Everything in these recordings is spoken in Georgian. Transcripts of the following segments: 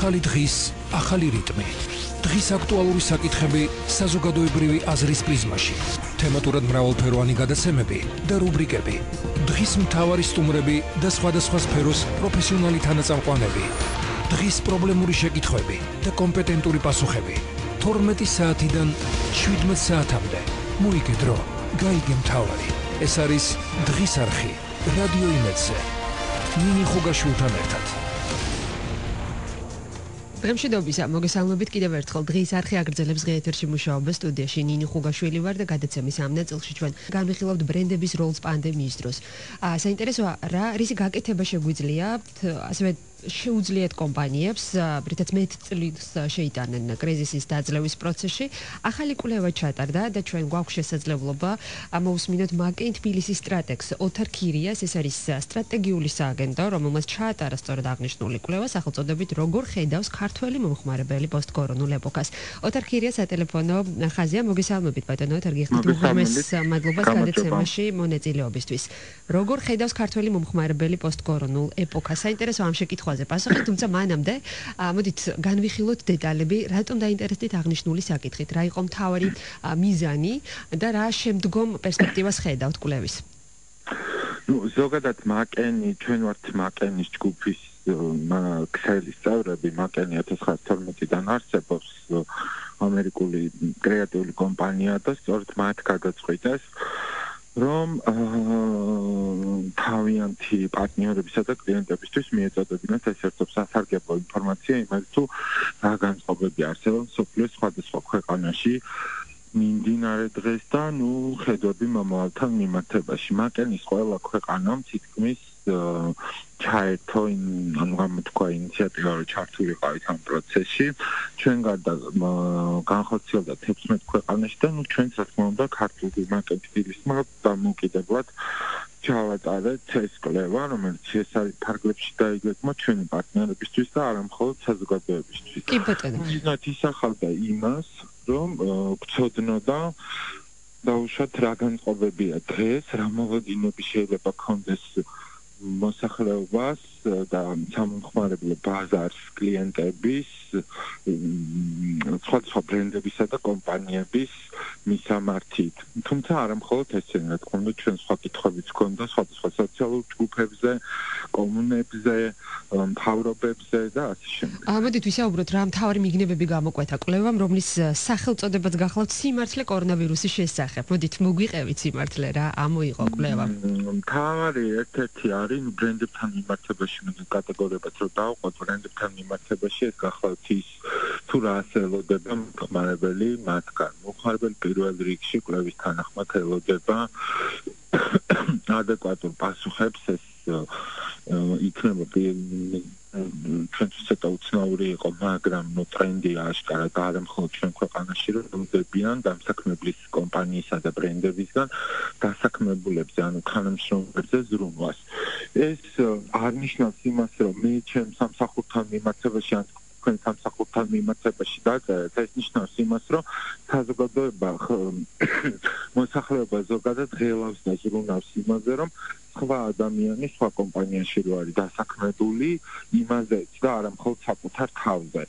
ახალი დღის ახალი რიტმი. დღის აქტუალური საკითხები საზოგადოებრივი აზრის პრიზმაში. თემატურად მრავალფეროვანი გადაცემები და რუბრიკები. დღის მთავარი სტუმრები და სხვადასხვა სფეროს პროფესიონალი თანაწამყვანები. დღის პრობლემური შეკითხვები და კომპეტენტური პასუხები. 12 საათიდან 17 საათამდე. მოიგე დრო გაიგე მთავარი. ეს არის დღის არხი რადიო იმედზე. ნინი ხუგაშვილთან ერთად პრემშიდობისა მოგესალმებით კიდევ ერთხელ დღის არხი აგრძელებს ღეეთერში მუშაობას სტუდიაში ნინი ხუგაშვილი ვარ და გადაცემის ამ ნაწილში ჩვენ განვიხილავთ ბრენდების როლს პანდემიის დროს. აა საინტერესოა რა რისი გაკეთება შეგვიძლია ასევე შეუძლიათ კომპანიებს ბრიტაც მეტ წლის შეიტანენ კრიზისის დაძლევის პროცესში. ახალი კვლევა ჩატარდა და ჩვენ გვაქვს შესაძლებლობა ამოусმინოთ მაკენ თბილისის სტრატეგს ოთარ ქირიას ეს არის სტრატეგიული სააგენტო რომელმაც ჩაატარა სწორედ აღნიშნული კვლევა სახელწოდებით როგორ ხედავს ქართველი მომხმარებელი პოსტკორონულ ეპოქას. ოთარ ქირიას სატელეფონო ხაზია. მოგესალმებით ბატონო ოთარ გიხდით უღრმეს მადლობას გადაცემაში მონაწილეობისთვის. როგორ ხედავს ქართველი მომხმარებელი პოსტკორონულ ეპოქას? საინტერესო ამ შეკითხვა კითხვაზე პასუხი, თუმცა მანამდე მოდით განვიხილოთ დეტალები, რატომ დაინტერესდით აღნიშნული საკითხით, რა იყო მთავარი მიზანი და რა შემდგომ პერსპექტივას ხედავთ კვლევის? ну ზოგადად მაკენი ჩვენ ვართ მაკენის ჯგუფის ქსელის წევრები მაკენი 1912-დან არსებობს ამერიკული კრეატიული კომპანია და სწორედ მათ გადაწყვიტეს რომ თავიანთი პარტნიორებისა და კლიენტებისთვის მიეწოდებინათ ეს ერთობ სასარგებლო ინფორმაცია იმაზე თუ რა განწყობები არსებობს სოფლის სხვადასხვა ქვეყანაში მიმდინარე დღეს და ნუ ხედვები მომავალთან მიმართებაში. მაკენის ყველა ქვეყანა თითქმის ჩაერთო ანუ გამოთქვა ინიციატივა რომ ჩართულიყავით ამ პროცესში. ჩვენ გარდა განხორციელდა 16 ქვეყანაში და ნუ ჩვენ რა თქმა უნდა ქართული მარკეტინგის დამოკიდებლად ჩავატარეთ ეს კლევა რომელიც ეს არის ფარგლებში დაიგეგმა ჩვენი პარტნიორებისთვის და არა მხოლოდ საზოგადოებისთვის. კი ბატონო. ისინი ისახავდა იმას რომ გწოდნოდა დაუშვათ რა განწყობებია დღეს რა მოვედინები შეიძლება კონდეს მოსახლეობას და სამხმარებლო ბაზარს კლიენტების სხვადასხვა ბრენდებისა და კომპანიების მისამართით. თუმცა არა მხოლოდ ესენი, რა თქმა უნდა, ჩვენ სხვა კითხვებიც გქონდა სხვადასხვა სოციალურ ჯგუფებზე, კომუნებზე, მთავრობებზე და ასე შემდეგ. ამოდით ვისაუბროთ რა მთავარი მიგნებები გამოკვეთა კვლევამ, რომლის სახელწოდებაც გახლავთ სიმართლე კორონავირუსის შესახებ. მოდით მოგვიყევით სიმართლე რა ამოიღო კვლევა. მთავარი ერთ-ერთი არის ბრენდებთან მიმართებაში მე კატეგორიებად რო დავყოთ ბრენდებთან მიმართებაში ეს გახლავთ ის თუ რა ასელოდება მომხმარებელი მათგან. მომხმარებელი პირველ რიგში კვლევის თანახმად ელოდება ადეკვატურ პასუხებს ეს იქნება ჩვენთვის ცოტა უცნაური იყო, მაგრამ ნუ ტრენდია აშკარად არა მხოლოდ ჩვენ ქვეყანაში, რომ დებიან დამსაქმებლის კომპანიისა და ბრენდებისგან დასაქმებულებზე, ანუ თანამშრომლებზე ზრუნვას. ეს არ ნიშნავს იმას, რომ მე ჩემ სამსახურთან მიმართებაში ან თქვენ სამსახურთან მიმართებაში დაწერეთ, ეს ნიშნავს იმას, რომ საზოგადოება მოსახლეობა ზოგადად ღელავს და ზრუნავს იმაზე, რომ სხვა ადამიანი სხვა კომპანიაში რო არის დასაქმებული იმაზეც და არა მხოლოდ საკუთარ თავზე.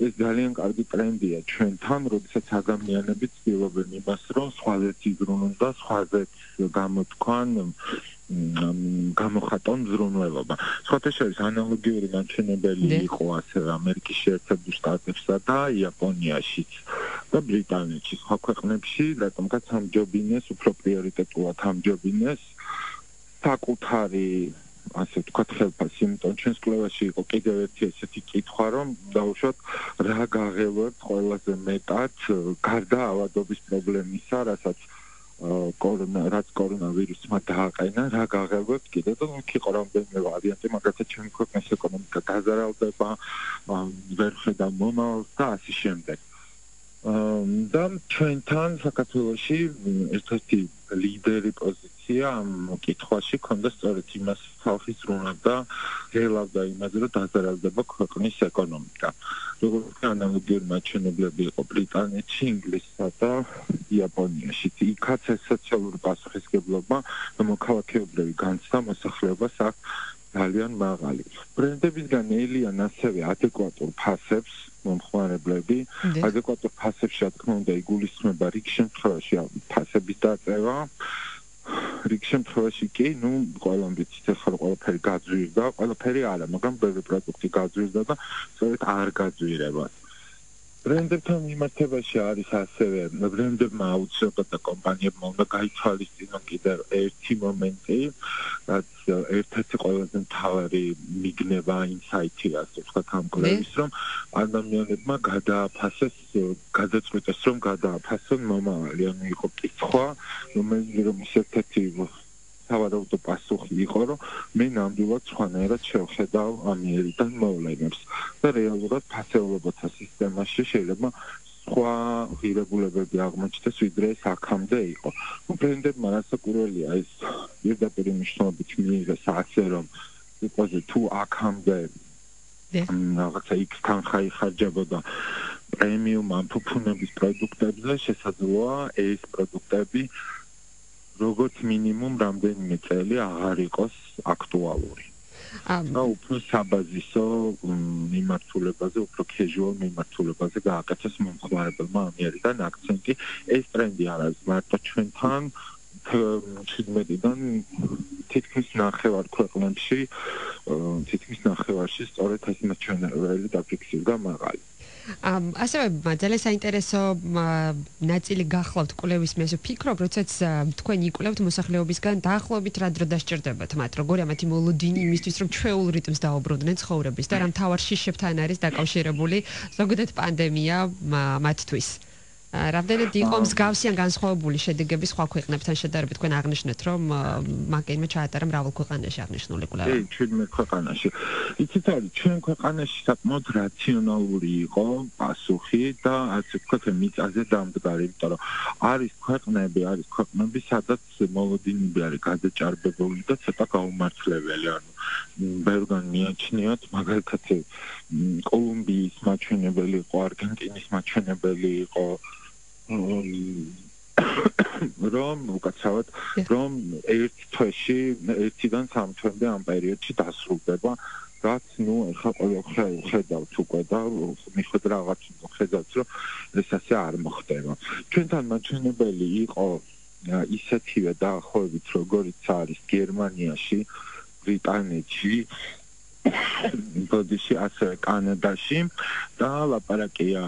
ეს ძალიან კარგი ტრენდია ჩვენთან, როდესაც ადამიანები ცდილობენ იმას, რომ სხვაზეც იზრუნონ და სხვაზეც გამოთქვან გამოხატონ ზრუნველობა. სხვათა შორის ანალოგიური განჩენებელი იყო ასე ამერიკის შეერთებულ შტატებსა და იაპონიაშიც და ბრიტანეთში, სხვა ქვეყნებში, რატომღაც ამჯობინეს უფრო პრიორიტეტულად ამჯობინეს საკუთარი ასე ვთქვათ ხელფას, იმიტომ ჩვენს კლუბში იყო კიდევ ერთი ესეთი კითხვა, რომ დაუშვათ რა გაღელვებთ ყველაზე მეტად გარდა ავადობის პრობლემისა, რასაც კორონა რაც კორონავირუსმა დააყენა, რა გაღელვებთ კიდე და იქ იყო რამდენიმე ვარიანტი, მაგალითად ჩვენი ქვეყნის ეკონომიკა გაზარალდება, ვერ ხედა მომავალს და ასე შემდეგ. და ჩვენთან საქართველოში ერთ-ერთი ლიდერი პოზიცია ამ კითხვაში ქონდა სწორედ იმას ხალხის რუნა და გელავდა იმაზე რომ დაზარალდება ქვეყნის ეკონომიკა. როგორც ანალოგიური მაჩვენებლები იყო ბრიტანეთში, ინგლისსა და იაპონიაში. იქაც ეს სოციალური პასუხისგებლობა მოქალაქეობრივი განცდა მოსახლეობას აქვს ძალიან მაღალი. ბრენდებისგან ელიან ასევე ადეკვატურ ფასებს მომხმარებლები. ადეკვატურ ფასებში, რა თქმა უნდა, იგულისხმება რიგ შემთხვევაში ფასების დაწევა. რიგ შემთხვევაში კი, ну, ყველამ ვიცით, ახლა ყველაფერი გაძვირდა, ყველაფერი არა, მაგრამ ბევრი პროდუქტი გაძვირდა და სწორედ არ გაძვირება. ბრენდებთან მიმართებაში არის ასევე ბრენდებმა აუცილებლად და კომპანიებმა უნდა გაითვალისწინონ კიდევ ერთი მომენტი, რაც ერთ-ერთი ყველაზე მთავარი მიგნება ინსაიტი ასე ვთქვათ ამ კლევის რომ ადამიანებმა გადააფასეს გადაწყვეტეს რომ გადააფასონ მომავალი. ანუ იყო კითხვა რომელიც რომ ერთ-ერთი სავარაუდო პასუხი იყო, რომ მე ნამდვილად სხვანაირად შევხედავ ამერიდან მოვლენებს და რეალურად ფასეულობათა სისტემაში შეიძლება სხვა ღირებულებები აღმოჩნდეს, ვიდრე ეს აქამდე იყო. ნუ ბრენდებმა რასაკურველია ეს პირდაპირ მნიშვნელობით მიიღეს ასე რომ იყოზე თუ აქამდე რაღაცა იქ თანხა იხარჯებოდა პრემიუმ ამფუფუნების პროდუქტებზე შესაძლოა ეს პროდუქტები როგორც მინიმუმ რამდენიმე წელი აღარ იყოს აქტუალური. ანუ უფრო საბაზისო მიმართულებაზე, უფრო casual მიმართულებაზე გააკეთეს მომხმარებელმა ამერიდან აქცენტი. ეს ტრენდი არ არის მარტო ჩვენთან 17-დან თითქმის ნახევარ ქვეყნებში, თითქმის ნახევარში სწორედ ეს მაჩვენებელი დაფიქსირდა მაღალი. ამ ასევე ძალიან საინტერესო ნაწილი გახლავთ კვლევის მე ვფიქრობ, როდესაც თქვენ იკვლევთ მოსახლეობისგან დაახლოებით რა დრო დასჭირდებათ მათ, როგორია მათი მოლოდინი იმისთვის, რომ ჩვეულ რიტმს დაუბრუნდნენ ცხოვრების და რა მთავარ შიშებთან არის დაკავშირებული ზოგადად პანდემია მათთვის. რამდენად იყო მსგავსი ან განსხვავებული შედეგები სხვა ქვეყნებთან შედარებით თქვენ აღნიშნეთ რომ მაგენმა ჩაატარა მრავალ ქვეყანაში აღნიშნული კვლევა. კი, ჩვენ ქვეყანაში. იცით არის ჩვენ ქვეყანაში საკმაოდ რაციონალური იყო პასუხი და ასე ვთქვათ მიწაზე დამდგარი, იმიტომ რომ არის ქვეყნები, არის ქვეყნები, სადაც მოლოდინები არის გადაჭარბებული და ცოტა გაუმართლებელი, ანუ ბევრგან მიაჩნიათ მაგალითად კოლუმბიის მაჩვენებელი იყო, არგენტინის მაჩვენებელი იყო რომ უკაცრავად რომ ერთ თვეში ერთიდან სამ თვემდე ამ პერიოდში დასრულდება რაც ნუ ახლა ყველა ხედავთ უკვე და მიხვდ რაღაც ხედავთ რომ ეს ასე არ მოხდება. ჩვენთან მაჩვენებელი იყო ისეთივე დაახლოებით როგორიც არის გერმანიაში ბრიტანეთში ბოდიში ასევე კანადაში და ლაპარაკია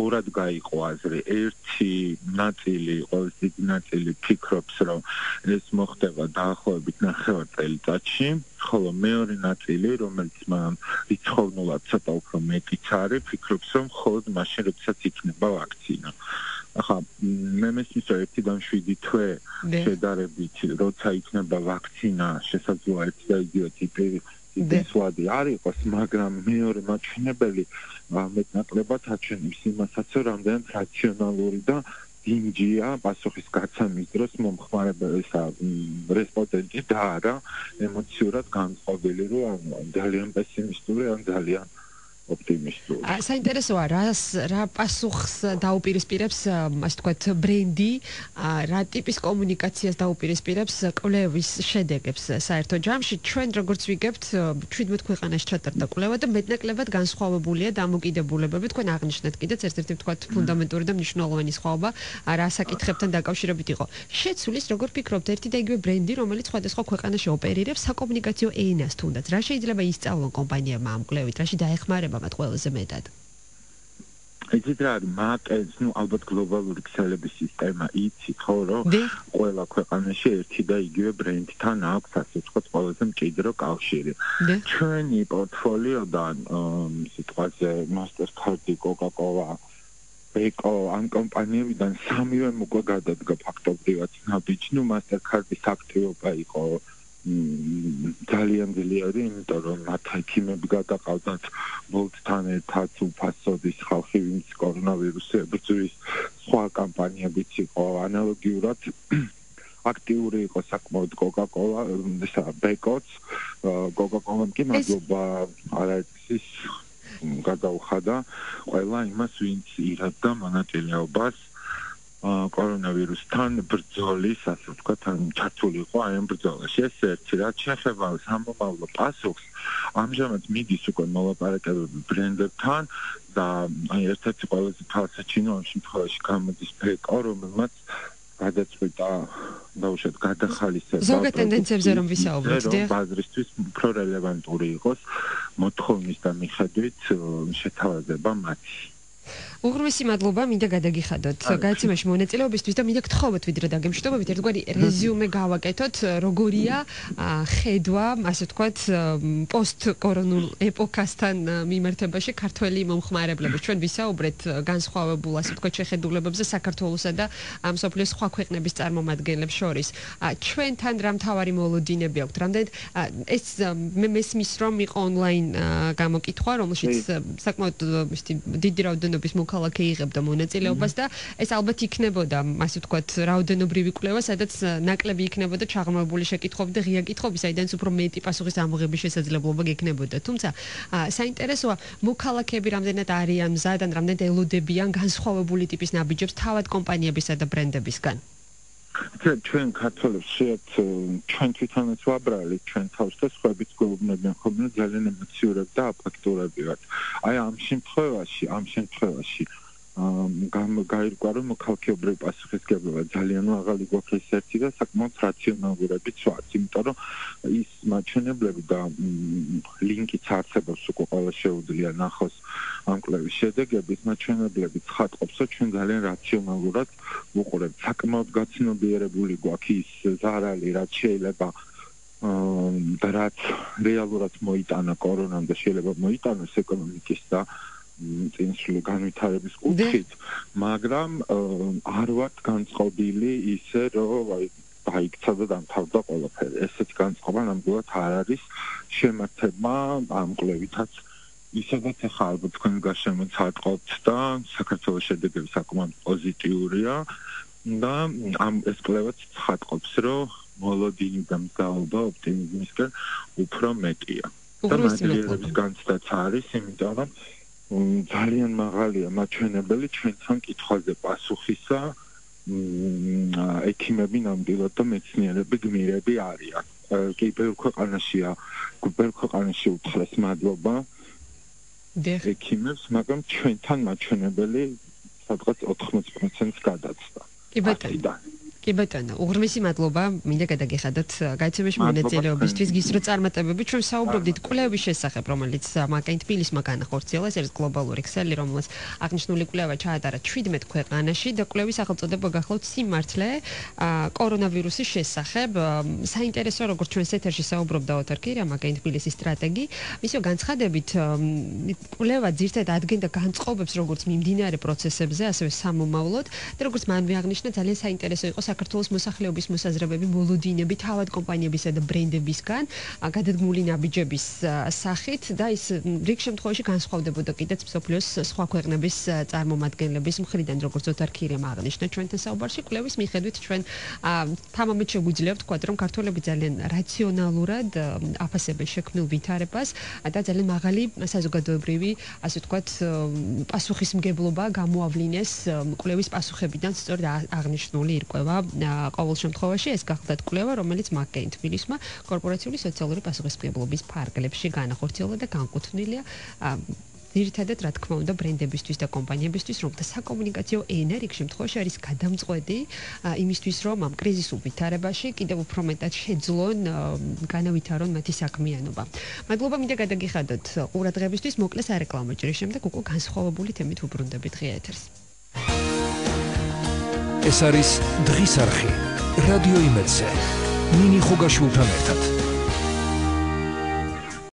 ორად გაიყო აზრი. ერთი ნაწილი ყოველს დიდი ნაწილი ფიქრობს რომ ეს მოხდება დაახლოებით ნახევარ წელიწადში. ხოლო მეორე ნაწილი რომელიც მან რიცხოვნულად ცოტა უფრო მეტიც არის ფიქრობს რომ მხოლოდ მაშინ როდესაც იქნება ვაქცინა. ახლა მე მესმის რომ 1-დან 7 თვე შედარებით როცა იქნება ვაქცინა შესაძლოა ერთი და იგივე ტიპი ისვადი არ იყოს, მაგრამ მეორე მაჩვენებელი მეტნაკლებად აჩვენებს იმასაც, რომ რამდენად რაციონალური და დინჯია პასუხის გაცემის დროს მომხმარებელისა რესპონდენტი და არა ემოციურად განწყობილი, რომ ძალიან პესიმისტური ან ძალიან ოპტიმისტური. აა საინტერესოა რა რა პასუხს დაუპირისპირებს ასე თქვათ ბრენდი, რა ტიპის კომუნიკაციას დაუპირისპირებს კვლევის შედეგებს საერთო ჯამში. ჩვენ როგორც ვიგებთ 17 ქვეყანაში ჩატარდა კვლევა და მეტნაკლებად განსხვავებულია დამოკიდებულებები. თქვენ აღნიშნეთ კიდეც ერთ-ერთი თქვათ ფუნდამენტური და მნიშვნელოვანი სხვაობა რა საკითხებთან დაკავშირებით იყო. შეცვლის როგორ ფიქრობთ ერთი და იგივე ბრენდი, რომელიც სხვადასხვა ქვეყანაში ოპერირებს საკომუნიკაციო ენას თუნდაც. რა შეიძლება ისწავლონ კომპანიებმა ამ კვლევით? რაში დაეხმარება მათ ყველაზე მეტად? იცით რა, მაკეს, ну, ალბათ გლობალური ქსელების სისტემა იცი, ხო, რომ ყველა ქვეყანაში ერთი და იგივე ბრენდთან აქვს ასე ვთქვათ, ყველაზე მჭიდრო კავშირი. ჩვენი პორტფოლიოდან სიტყვაზე Mastercard-ი, Coca-Cola ეკო ამ კომპანიებიდან სამივე უკვე გადადგა ფაქტობრივად ნაბიჯ, ну, Mastercard-ის აქტივობა იყო ძალიან ძლიერი, იმიტომ რომ მათ ექიმები გადაყავდათ ბოლტთან ერთად უფასოდის ხალხი, ვინც კორონავირუსი ებრძვის, სხვა კამპანიებიც იყო. ანალოგიურად აქტიური იყო საკმაოდ Coca-Cola, ესა Becots, Coca-Cola-მ კი მადლობა არაერთის გადაუხადა ყველა იმას, ვინც იღებდა მონაწილეობას კორონავირუსთან ბრძოლის, ასე ვთქვათ, ან ჩართულიყო აი ამ ბრძოლაში. ეს ერთი რაც შეეხება სამომავლო პასუხს, ამჟამად მიდის უკვე მოლაპარაკებები ბრენდებთან და აი ერთ-ერთი ყველაზე თვალსაჩინო ამ შემთხვევაში გამოდის ფეკო, რომელმაც გადაწყვიტა დაუშვათ გადახალისება ზოგადად ტენდენციებზე რომ ვისაუბროთ, დიახ. ბაზრისთვის უფრო რელევანტური იყოს მოთხოვნის და მიხედვით შეთავაზება მათი. უღრმესი მადლობა მინდა გადაგიხადოთ. გადაცემაში მონაწილეობისთვის და მინდა გთხოვოთ ვიდრე დაგემშვიდობებით. ერთგვარი რეზიუმე გავაკეთოთ როგორია ხედვა ასე ვთქვათ პოსტ კორონულ ეპოქასთან მიმართებაში ქართველი მომხმარებლები ჩვენ ვისაუბრეთ განსხვავებულ ასე ვთქვათ შეხედულებებზე საქართველოსა და ამ სოფლის სხვა ქვეყნების წარმომადგენლებს შორის. ჩვენთან რა მთავარი მოლოდინები აქვთ? რამდენად ეს მე მესმის რომ იყო ონლაინ გამოკითხვა რომელშიც საკმაოდ დიდი რაოდენობის მოქალაქე იღებდა მონაწილეობას და ეს ალბათ იქნებოდა, ასე ვთქვათ, რაოდენობრივი კვლევა, სადაც ნაკლები იქნებოდა ჩაღრმავებული შეკითხვები და ღია კითხვები, საიდანაც უფრო მეტი პასუხის ამოღების შესაძლებლობა გექნებოდა. თუმცა, საინტერესოა, მოქალაქეები რამდენად არიან მზად ან რამდენად ელოდებიან განსხვავებული ტიპის ნაბიჯებს თავად კომპანიებისა და ბრენდებისგან. ჩვენ ქართველებს შეათ ჩვენ თვითონაც ვაბრალეთ ჩვენ თავს და სხვაებიც გვეუბნებიან ხოლმე ძალიან ემოციურად და აფექტურებად. აი ამ შემთხვევაში, ამ შემთხვევაში გაირკვა რომ ქალქიობრივი პასუხისგებლობა ძალიან მაღალი გვაქვს ერთი და საკმაოდ რაციონალურებიც ვართ, იმიტომ რომ ის მაჩვენებლები და ლინკიც არსებობს უკვე ყველა შეუძლია ნახოს ამ კლევის შედეგების მაჩვენებლები ცხადყოფს, რომ ჩვენ ძალიან რაციონალურად ვუყურებთ. საკმაოდ გაცნობიერებული გვაქვს ის ზარალი, რაც შეიძლება და რაც რეალურად მოიტანა კორონამ და შეიძლება მოიტანოს ეკონომიკის და წინსული განვითარების კუთხით, მაგრამ არ ვართ განწყობილი ისე, რომ აი დაიქცა და დამთავრდა ყველაფერი. ესეც განწყობა ნამდვილად არ არის შემართება ამ კვლევითაც. ისედაც ახლა ალბათ თქვენ გარშემო ცალკოთ და საქართველოს შედეგები საკმაოდ პოზიტიურია და ამ ეს კვლევაც ცხადყოფს, რომ მოლოდინი და მზაობა ოპტიმიზმისკენ უფრო მეტია. და მასალების განცდაც არის, იმიტომ რომ ძალიან მაღალია მაჩვენებელი ჩვენთან კითხვაზე პასუხისა ექიმები ნამდვილად და მეცნიერები გმირები არიან. კი ბევრ ქვეყანაშია, ბევრ ქვეყანაში უთხრეს მადლობა. ექიმებს, მაგრამ ჩვენთან მაჩვენებელი სადღაც 80%-ს გადაცდა. კი ბატონო. კი ბატონო, უღრმესი მადლობა, მინდა გადაგიხადოთ გაიცემაში მონაწილეობისთვის, გისრო წარმატებები. ჩვენ საუბრობდით კვლევის შესახებ, რომელიც მაგაინ თბილისმა განახორციელა, ეს არის გლობალური ქსელი, რომელსაც აღნიშნული კვლევა ჩაატარა 17 ქვეყანაში და კვლევის სახელწოდება გახლავთ სიმართლე კორონავირუსის შესახებ. საინტერესო, როგორც ჩვენ ეთერში საუბრობდა ოთარ კირა, მაგაინ თბილისის სტრატეგი, ისო განცხადებით კვლევა ძირთად ადგენდა განწყობებს როგორც მიმდინარე პროცესებზე, ასევე სამომავლოდ და როგორც მანვე აღნიშნა, ძალიან საინტერესო იყო საქართველოს მოსახლეობის მოსაზრებები მოლოდინები თავად კომპანიებისა და ბრენდებისგან გადადგმული ნაბიჯების სახით და ის რიგ შემთხვევაში განსხვავდებოდა კიდეც მსოფლიოს სხვა ქვეყნების წარმომადგენლების მხრიდან როგორც ოთარ ქირემ აღნიშნა ჩვენთან საუბარში. კვლევის მიხედვით ჩვენ თამამით შეგვიძლია ვთქვა რომ ქართველები ძალიან რაციონალურად აფასებენ შექმნილ ვითარებას და ძალიან მაღალი საზოგადოებრივი ასე ვთქვათ პასუხისმგებლობა გამოავლინეს კვლევის პასუხებიდან სწორედ აღნიშნული ირკვევა ყოველ შემთხვევაში ეს გახლდათ კვლევა, რომელიც მაგკეინ თბილისმა კორპორაციული სოციალური პასუხისმგებლობის ფარგლებში განახორციელა და განკუთვნილია ერთადერთ რა თქმა უნდა ბრენდებისთვის და კომპანიებისთვის რომ და საკომუნიკაციო ენა რიგ შემთხვევაში არის გადამწყვეტი იმისთვის რომ ამ კრიზისულ ვითარებაში კიდევ უფრო მეტად შეძლონ განავითარონ მათი საქმიანობა. მადლობა მინდა გადაგიხადოთ ყურადღებისთვის მოკლეს არეკლამო ჭრის შემდეგ უკვე განსხვავებული თემით უბრუნდებით ღია ეთერს. ეს არის დღის არხი. რადიო იმედზე. ნინი ხუგაშვილთან ერთად